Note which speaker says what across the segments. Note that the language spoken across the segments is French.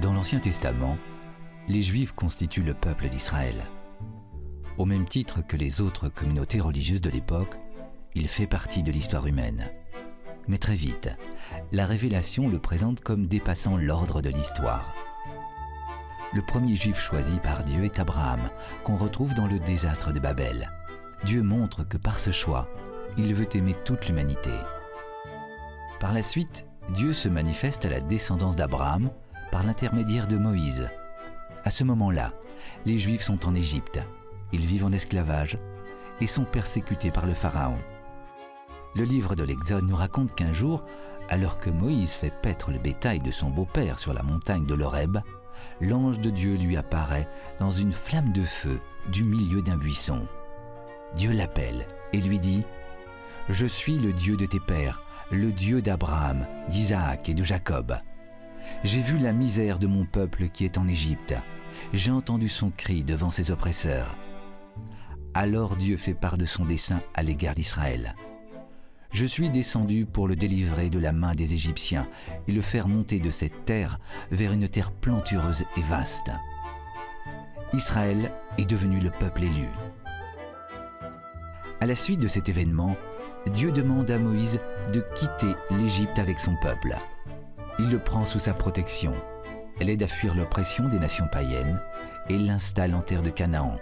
Speaker 1: Dans l'Ancien Testament, les Juifs constituent le peuple d'Israël. Au même titre que les autres communautés religieuses de l'époque, il fait partie de l'histoire humaine. Mais très vite, la révélation le présente comme dépassant l'ordre de l'histoire. Le premier juif choisi par Dieu est Abraham, qu'on retrouve dans le désastre de Babel. Dieu montre que par ce choix, il veut aimer toute l'humanité. Par la suite, Dieu se manifeste à la descendance d'Abraham par l'intermédiaire de Moïse. À ce moment-là, les Juifs sont en Égypte, ils vivent en esclavage et sont persécutés par le Pharaon. Le livre de l'Exode nous raconte qu'un jour, alors que Moïse fait paître le bétail de son beau-père sur la montagne de l'Horeb, l'ange de Dieu lui apparaît dans une flamme de feu du milieu d'un buisson. Dieu l'appelle et lui dit ⁇ Je suis le Dieu de tes pères, le Dieu d'Abraham, d'Isaac et de Jacob. J'ai vu la misère de mon peuple qui est en Égypte. J'ai entendu son cri devant ses oppresseurs. Alors Dieu fait part de son dessein à l'égard d'Israël. Je suis descendu pour le délivrer de la main des Égyptiens et le faire monter de cette terre vers une terre plantureuse et vaste. Israël est devenu le peuple élu. À la suite de cet événement, Dieu demande à Moïse de quitter l'Égypte avec son peuple. Il le prend sous sa protection, l'aide à fuir l'oppression des nations païennes et l'installe en terre de Canaan.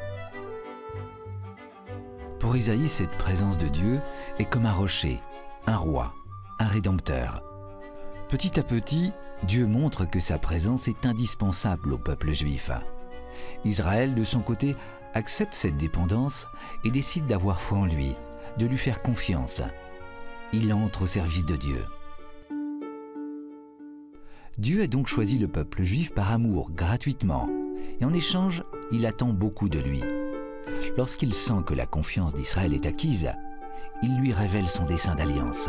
Speaker 1: Pour Isaïe, cette présence de Dieu est comme un rocher, un roi, un rédempteur. Petit à petit, Dieu montre que sa présence est indispensable au peuple juif. Israël, de son côté, accepte cette dépendance et décide d'avoir foi en lui, de lui faire confiance. Il entre au service de Dieu. Dieu a donc choisi le peuple juif par amour, gratuitement, et en échange, il attend beaucoup de lui. Lorsqu'il sent que la confiance d'Israël est acquise, il lui révèle son dessein d'alliance.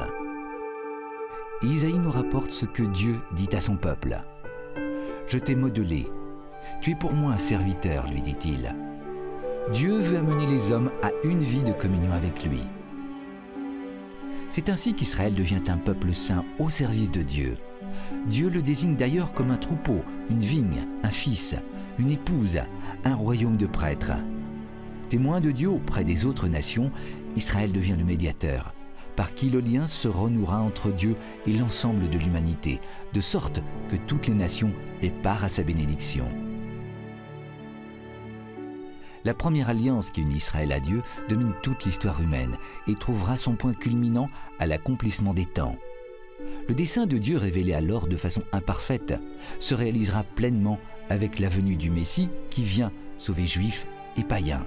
Speaker 1: Isaïe nous rapporte ce que Dieu dit à son peuple. Je t'ai modelé. Tu es pour moi un serviteur, lui dit-il. Dieu veut amener les hommes à une vie de communion avec lui. C'est ainsi qu'Israël devient un peuple saint au service de Dieu. Dieu le désigne d'ailleurs comme un troupeau, une vigne, un fils, une épouse, un royaume de prêtres. Témoin de Dieu auprès des autres nations, Israël devient le médiateur, par qui le lien se renouera entre Dieu et l'ensemble de l'humanité, de sorte que toutes les nations aient part à sa bénédiction. La première alliance qui unit Israël à Dieu domine toute l'histoire humaine et trouvera son point culminant à l'accomplissement des temps. Le dessein de Dieu révélé alors de façon imparfaite se réalisera pleinement avec la venue du Messie qui vient sauver juifs et païens.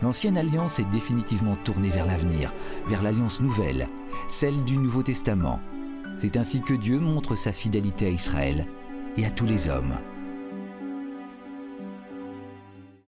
Speaker 1: L'ancienne alliance est définitivement tournée vers l'avenir, vers l'alliance nouvelle, celle du Nouveau Testament. C'est ainsi que Dieu montre sa fidélité à Israël et à tous les hommes.